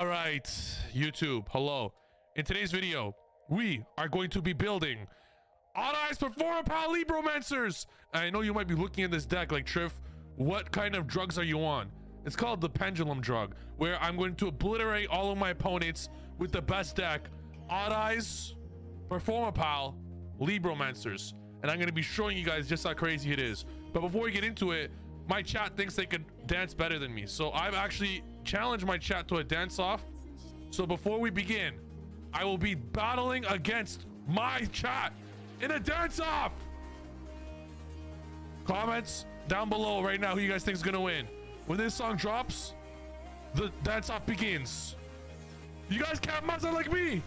All right, YouTube, hello. In today's video, we are going to be building Odd Eyes Performapal Libromancers. I know you might be looking at this deck like, Triff, what kind of drugs are you on? It's called the Pendulum Drug, where I'm going to obliterate all of my opponents with the best deck, Odd Eyes Performapal Libromancers. And I'm going to be showing you guys just how crazy it is. But before we get into it, my chat thinks they could dance better than me. So I've actually challenged my chat to a dance off. So before we begin, I will be battling against my chat in a dance off. Comments down below right now who you guys think is going to win. When this song drops, the dance off begins. You guys can't mess up like me.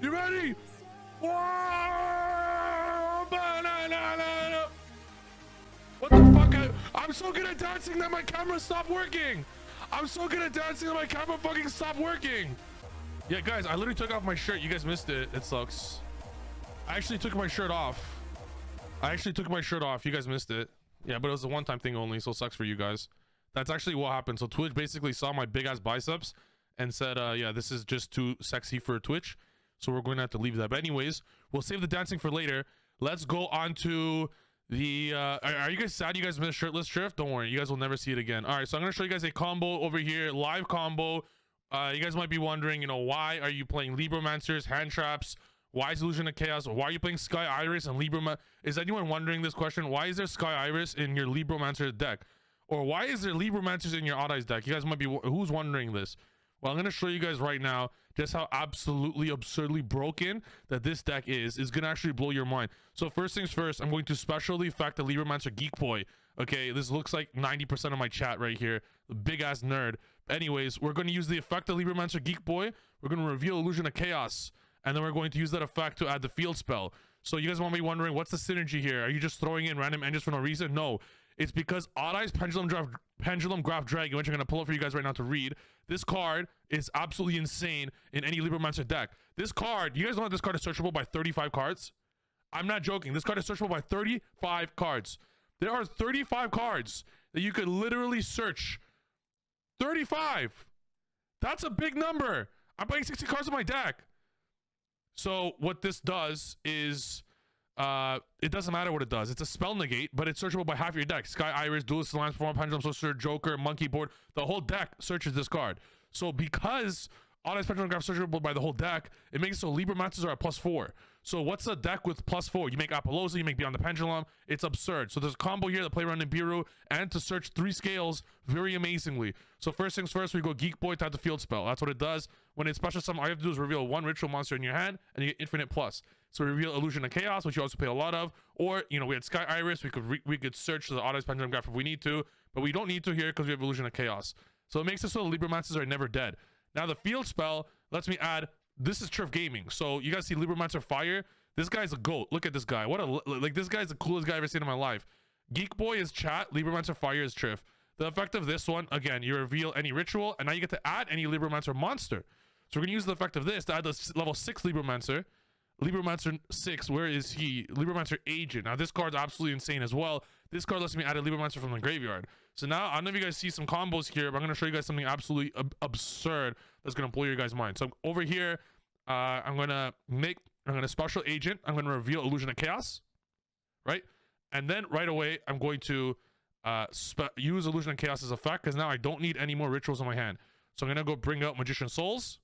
You ready? What the fuck? I, I'm so good at dancing that my camera stopped working. I'm so good at dancing that my camera fucking stopped working. Yeah, guys, I literally took off my shirt. You guys missed it. It sucks. I actually took my shirt off. I actually took my shirt off. You guys missed it. Yeah, but it was a one-time thing only, so it sucks for you guys. That's actually what happened. So Twitch basically saw my big-ass biceps and said, uh, yeah, this is just too sexy for Twitch. So we're going to have to leave that. But anyways, we'll save the dancing for later. Let's go on to the uh are, you guys sad you guys missed shirtless Triff don't worry you guys will never see it again. All right so i'm gonna show you guys a combo over here live combo. Uh you guys might be wondering you know why are you playing libromancers hand traps? Why is illusion of chaos? Why are you playing sky iris and libra is anyone wondering this question? Why is there sky iris in your libromancer deck? Or why is there libromancers in your odd eyes deck? You guys might be who's wondering this well i'm going to show you guys right now just how absolutely absurdly broken that this deck is. It's gonna actually blow your mind. So first things first i'm going to specially effect the libromancer geek boy okay? This looks like 90 percent of my chat right here. Big ass nerd. Anyways we're going to use the effect of libromancer geek boy. We're going to reveal illusion of chaos and then we're going to use that effect to add the field spell. So you guys want me wondering what's the synergy here? Are you just throwing in random engines for no reason? No it's because Odd Eyes Pendulum Graph Pendulum Graph Dragon, which I'm gonna pull up for you guys right now to read. This card is absolutely insane in any Libromancer deck. This card, you guys know that this card is searchable by 35 cards? I'm not joking. This card is searchable by 35 cards. There are 35 cards that you could literally search. 35. That's a big number. I'm playing 60 cards in my deck. So what this does is uh, it doesn't matter what it does. It's a spell negate, but it's searchable by half your deck. Sky Iris, Duelist Alliance, Perform, Pendulum, Sorcerer, Joker, Monkey Board. The whole deck searches this card. So because Eyes Pendulum Graph searchable by the whole deck, it makes it so Libromancers are at plus four. So what's a deck with plus four? You make Apollousa, you make Beyond the Pendulum. It's absurd. So there's a combo here to play around Nibiru and to search three scales very amazingly. So first things first, we go Geek Boy to have the field spell. That's what it does. When it's special summon, all you have to do is reveal one ritual monster in your hand and you get infinite plus. So we reveal Illusion of Chaos, which you also play a lot of. Or, you know, we had Sky Iris. We could we could search the Eyes Pendulum Graph if we need to. But we don't need to here because we have Illusion of Chaos. So it makes it so the Libromancers are never dead. Now the field spell lets me add... This is Triff Gaming. So you guys see Libromancer Fire? This guy's a goat. Look at this guy. What a like this guy's the coolest guy I've ever seen in my life. Geek Boy is chat. Libromancer Fire is Triff. The effect of this one, again, you reveal any ritual, and now you get to add any Libromancer monster. So we're gonna use the effect of this to add the level six Libromancer. Libromancer 6, where is he? Libromancer Agent. Now, this card's absolutely insane as well. This card lets me add a Libromancer from the graveyard. So now, I don't know if you guys see some combos here, but I'm going to show you guys something absolutely ab absurd that's going to blow your guys' mind. So over here, uh, I'm going to make, I'm to special agent. I'm going to reveal Illusion of Chaos, right? And then right away, I'm going to uh, use Illusion of Chaos as effect because now I don't need any more rituals in my hand. So I'm going to go bring out Magician Souls.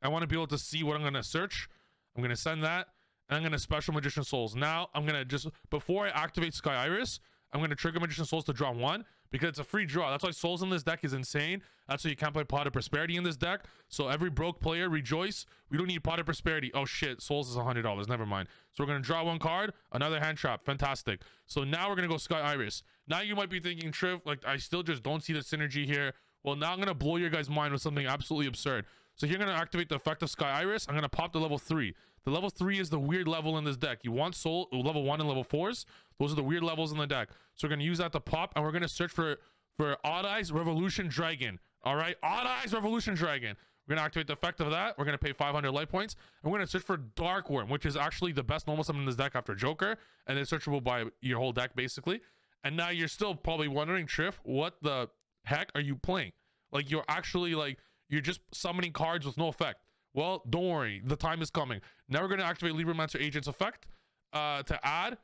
I want to be able to see what I'm going to search. I'm going to send that. And I'm going to special Magician Souls. Now, I'm going to just, before I activate Sky Iris, I'm going to trigger Magician Souls to draw one because it's a free draw. That's why Souls in this deck is insane. That's why you can't play Pot of Prosperity in this deck. So every broke player, rejoice. We don't need Pot of Prosperity. Oh shit, Souls is $100. Never mind. So we're going to draw one card, another hand trap. Fantastic. So now we're going to go Sky Iris. Now you might be thinking, Triff, like I still just don't see the synergy here. Well, now I'm going to blow your guys' mind with something absolutely absurd. So you're going to activate the effect of Sky Iris. I'm going to pop the level 3. The level 3 is the weird level in this deck. You want soul level 1 and level 4s. Those are the weird levels in the deck. So we're going to use that to pop. And we're going to search for, for Odd Eyes Revolution Dragon. All right? Odd Eyes Revolution Dragon. We're going to activate the effect of that. We're going to pay 500 life points. And we're going to search for Dark Worm, which is actually the best normal summon in this deck after Joker. And it's searchable by your whole deck, basically. And now you're still probably wondering, Triff, what the heck are you playing? Like, you're actually, like you're just summoning cards with no effect. Well, don't worry, the time is coming. Now we're gonna activate Libromancer Agent's effect uh, to add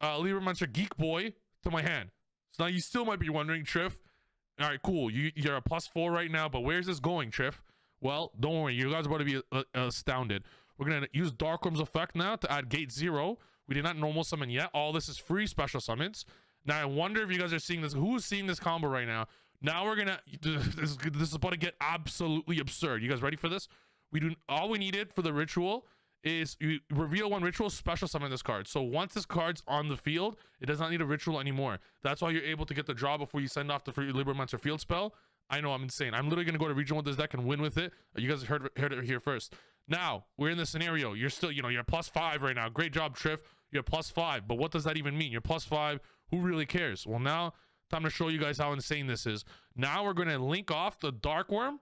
uh, Libromancer Geek Boy to my hand. So now you still might be wondering, Triff. All right, cool. You you're a plus four right now, but where's this going, Triff? Well, don't worry, you guys are about to be uh, astounded. We're gonna use Darkworm's effect now to add Gate Zero. We did not normal summon yet. All this is free special summons. Now I wonder if you guys are seeing this. Who's seeing this combo right now? Now we're gonna. This, this is about to get absolutely absurd. You guys ready for this? We do all we needed for the ritual is you reveal one ritual special summon this card. So once this card's on the field, it does not need a ritual anymore. That's why you're able to get the draw before you send off the free Libromancer field spell. I know I'm insane. I'm literally gonna go to regional with this deck and win with it. You guys heard heard it here first. Now we're in the scenario. You're still, you know, you're plus five right now. Great job, Triff. You're plus five. But what does that even mean? You're plus five. Who really cares? Well, now time to show you guys how insane this is. Now we're gonna link off the Dark Worm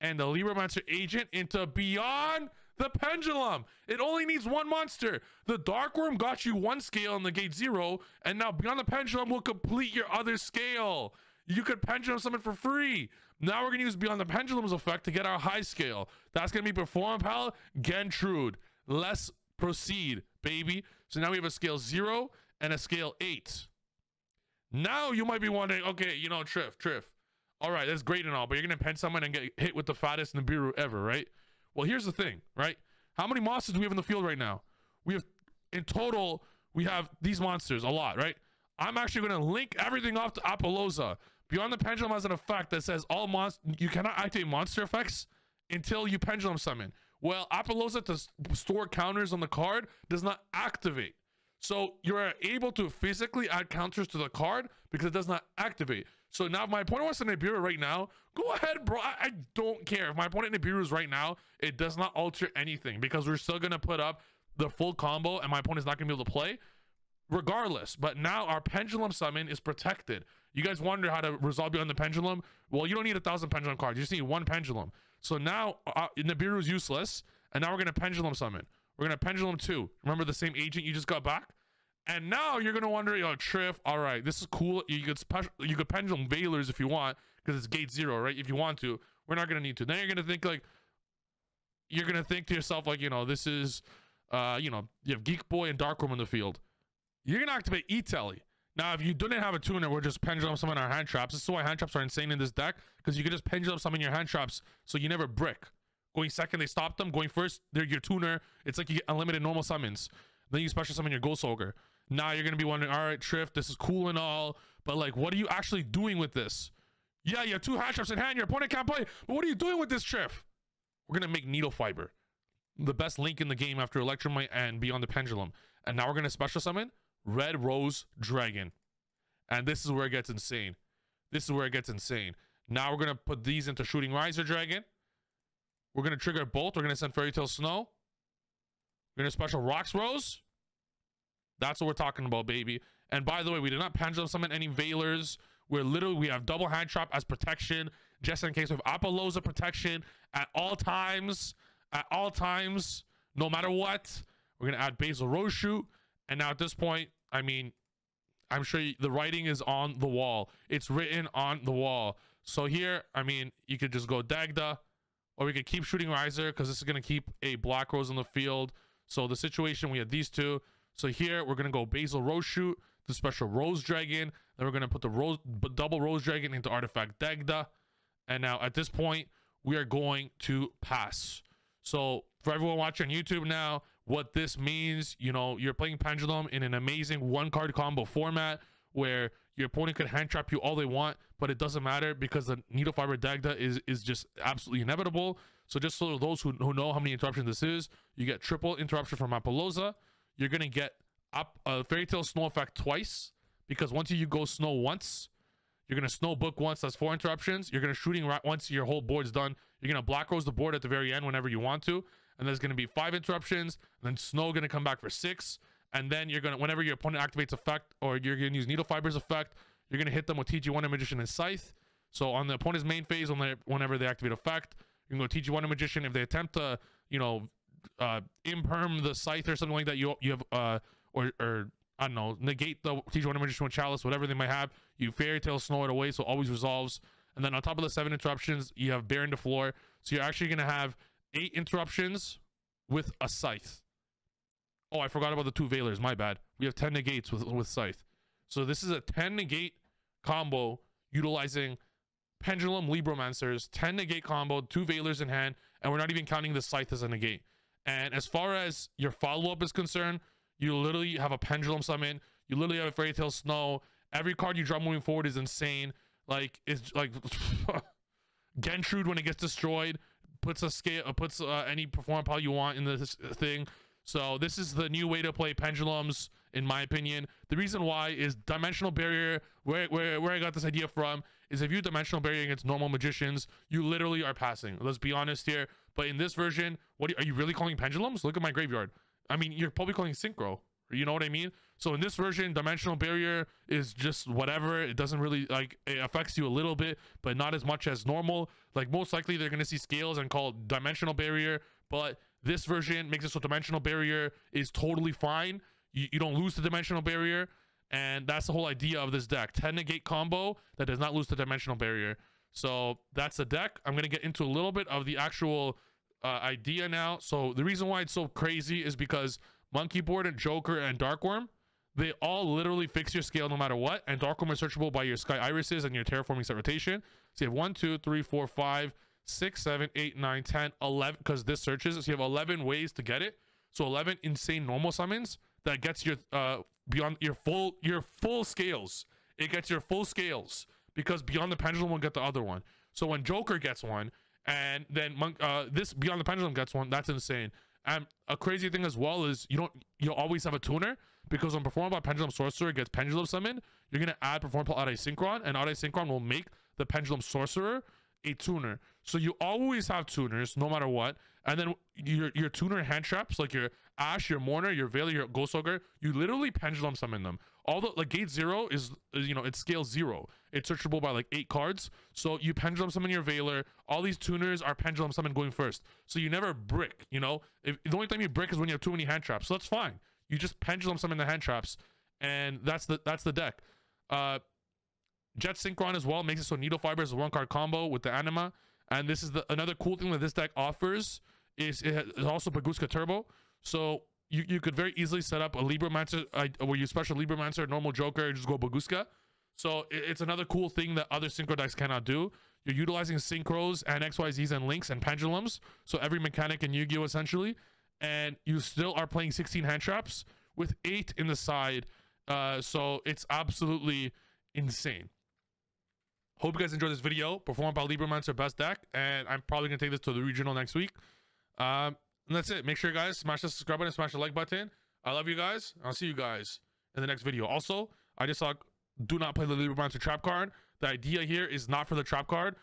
and the Libromancer agent into Beyond the Pendulum. It only needs one monster. The dark worm got you one scale in the gate zero, and now Beyond the Pendulum will complete your other scale. You could pendulum summon for free. Now we're gonna use Beyond the Pendulum's effect to get our high scale. That's gonna be Performapal Gentrude. Let's proceed, baby. So now we have a scale zero and a scale eight. Now you might be wondering, okay, you know, Triff, Triff, all right, that's great and all, but you're gonna pen someone and get hit with the fattest Nibiru ever, right? Well, here's the thing, right? How many monsters do we have in the field right now? We have in total, we have these monsters, a lot, right? I'm actually gonna link everything off to Apollousa. Beyond the Pendulum has an effect that says all monsters you cannot activate monster effects until you pendulum summon. Well, Apollousa to store counters on the card does not activate. So you're able to physically add counters to the card because it does not activate. So now if my opponent wants to Nibiru right now, go ahead, bro. I, I don't care. If my opponent Nibiru is right now, it does not alter anything because we're still going to put up the full combo and my opponent's not going to be able to play regardless. But now our pendulum summon is protected. You guys wonder how to resolve beyond the pendulum? Well, you don't need a thousand pendulum cards. You just need one pendulum. So now uh, is useless. And now we're going to pendulum summon. We're going to pendulum two. Remember the same agent you just got back? And now you're gonna wonder, yo, Triff, all right, this is cool. You could special, you could pendulum Veilers if you want, because it's gate zero, right? If you want to, we're not gonna need to. Then you're gonna think like, you're gonna think to yourself like, you know, this is, uh, you know, you have Geek Boy and Darkworm in the field. You're gonna activate E-Telly. Now, if you didn't have a tuner, we're just pendulum summon our hand traps. This is why hand traps are insane in this deck, because you can just pendulum summon your hand traps, so you never brick. Going second, they stop them. Going first, they're your tuner. It's like you get unlimited normal summons. Then you special summon your Ghost Ogre. Now you're gonna be wondering, all right, Triff, this is cool and all, but like, what are you actually doing with this? Yeah, you have two hand traps in hand. Your opponent can't play, but what are you doing with this, Triff? We're gonna make Needle Fiber, the best link in the game after Electrumite and Beyond the Pendulum, and now we're gonna special summon Red Rose Dragon, and this is where it gets insane. This is where it gets insane. Now we're gonna put these into Shooting Riser Dragon. We're gonna trigger Bolt. We're gonna send Fairy Tale Snow. We're gonna special Rocks Rose. That's what we're talking about, baby. And by the way, we did not pendulum summon any Veilers. We're literally, we have double hand trap as protection, just in case of Apollousa protection at all times. At all times, no matter what. We're going to add Basil Rose Shoot. And now at this point, I mean, I'm sure the writing is on the wall. It's written on the wall. So here, I mean, you could just go Dagda, or we could keep shooting Riser because this is going to keep a Black Rose on the field. So the situation, we had these two. So here we're gonna go Basil Rose Shoot, the special Rose Dragon. Then we're gonna put the Rose double Rose Dragon into Artifact Dagda. And now at this point, we are going to pass. So for everyone watching on YouTube now, what this means, you know, you're playing Pendulum in an amazing one card combo format where your opponent could hand trap you all they want, but it doesn't matter because the Needle Fiber Dagda is is just absolutely inevitable. So just so those who, who know how many interruptions this is, you get triple interruption from Apollousa you're gonna get up a uh, fairy tale snow effect twice because once you go snow once you're gonna snow book once that's four interruptions. You're gonna shooting right once your whole board's done. You're gonna black rose the board at the very end whenever you want to and there's gonna be five interruptions And then snow gonna come back for six and then you're gonna whenever your opponent activates effect or you're gonna use needle fibers effect you're gonna hit them with tg Wonder Magician and scythe. So on the opponent's main phase on whenever they activate effect you can go tg Wonder Magician. If they attempt to you know uh, imperm the scythe or something like that. You you have uh or or I don't know negate the teach one magician with chalice whatever they might have. You fairy tale snow it away so always resolves. And then on top of the seven interruptions, you have Baronne de Fleur. So you're actually going to have eight interruptions with a Scythe. Oh, I forgot about the two Veilers. My bad. We have 10 negates with, with Scythe. So this is a 10 negate combo utilizing Pendulum Libromancers, 10 negate combo, two Veilers in hand, and we're not even counting the Scythe as a negate. And as far as your follow-up is concerned, you literally have a Pendulum summon. You literally have a Fairy Tale Snow. Every card you draw moving forward is insane. Like, it's like... Gentrude, when it gets destroyed, puts a scale, uh, puts uh, any Performapal you want in this thing. So this is the new way to play pendulums, in my opinion. The reason why is dimensional barrier. Where where where I got this idea from is if you dimensional barrier against normal magicians, you literally are passing. Let's be honest here. But in this version, what are you really calling pendulums? Look at my graveyard. I mean, you're probably calling synchro. You know what I mean? So in this version, dimensional barrier is just whatever. It doesn't really like it affects you a little bit, but not as much as normal. Like most likely they're gonna see scales and call dimensional barrier, but this version makes it so dimensional barrier is totally fine. You, you don't lose the dimensional barrier, and that's the whole idea of this deck. 10 negate combo that does not lose the dimensional barrier. So that's the deck. I'm gonna get into a little bit of the actual uh, idea now. So the reason why it's so crazy is because Monkey Board and Joker and Darkworm, they all literally fix your scale no matter what. And Darkworm is searchable by your Sky Irises and your Terraforming Set Rotation. So you have one, two, three, four, five, six, seven, eight, nine, 10, 11, because this searches. So you have 11 ways to get it. So 11 insane normal summons that gets your uh beyond your full your full scales. It gets your full scales because beyond the pendulum will get the other one. So when Joker gets one, and then monk uh this beyond the pendulum gets one, that's insane. And a crazy thing as well is you don't you'll always have a tuner because when Performapal Pendulum Sorcerer gets Pendulum Summon, you're gonna add perform out Synchron, and Auto Synchron will make the Pendulum Sorcerer a tuner. So you always have tuners no matter what. And then your your tuner hand traps, like your Ash, your Mourner, your Veiler, your Ghost you literally pendulum summon them. All the like gate zero is, is you know it's scale zero. It's searchable by like eight cards. So you pendulum summon your Veiler. All these tuners are pendulum summon going first. So you never brick, you know? If the only time you brick is when you have too many hand traps. So that's fine. You just pendulum summon the hand traps, and that's the that's the deck. Uh Jet Synchron as well makes it so Needle Fiber is a one card combo with the Anima. And this is the another cool thing that this deck offers is it has also Bagooska Turbo. So you, you could very easily set up a Libromancer uh, where you special Libromancer, normal Joker, just go Bagooska. So it, it's another cool thing that other Synchro decks cannot do. You're utilizing Synchros and XYZs and Links and Pendulums. So every mechanic in Yu-Gi-Oh! essentially. And you still are playing 16 hand traps with 8 in the side. Uh, so it's absolutely insane. Hope you guys enjoyed this video. Performapal Libromancer best deck. And I'm probably to take this to the regional next week. Um, and that's it. Make sure, you guys, smash the subscribe button, smash the like button. I love you guys. I'll see you guys in the next video. Also, I just saw do not play the Libromancer trap card. The idea here is not for the trap card.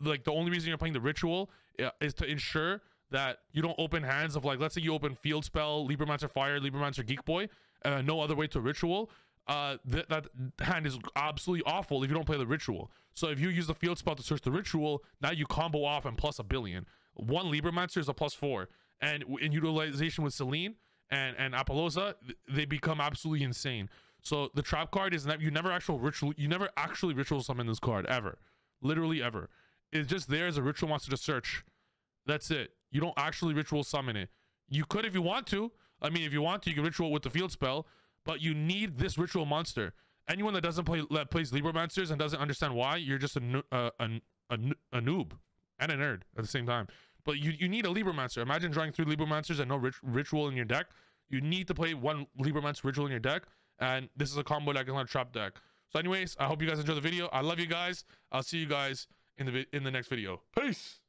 like, the only reason you're playing the ritual uh, is to ensure that you don't open hands of, like, let's say you open Field Spell, Libromancer Fire, Libromancer Geek Boy, uh, no other way to ritual uh, th- that hand is absolutely awful if you don't play the ritual. So if you use the field spell to search the ritual, now you combo off and plus a billion. One Libromancer is a plus four, and in utilization with Selene and and Apollousa, they become absolutely insane. So the trap card is that you never actual ritual, you never actually ritual summon this card ever, literally ever. It's just there as a ritual monster to search. That's it. You don't actually ritual summon it. You could if you want to. I mean, if you want to, you can ritual with the field spell but you need this ritual monster. Anyone that doesn't play that plays Libromancers and doesn't understand why, you're just a, uh, a, a, a noob and a nerd at the same time. But you, you need a Libromancer. Imagine drawing three Libromancers and no rit- ritual in your deck. You need to play one Libromancer ritual in your deck, and this is a combo deck, it's not a trap deck. So, anyways, I hope you guys enjoy the video. I love you guys. I'll see you guys in the in the next video. Peace.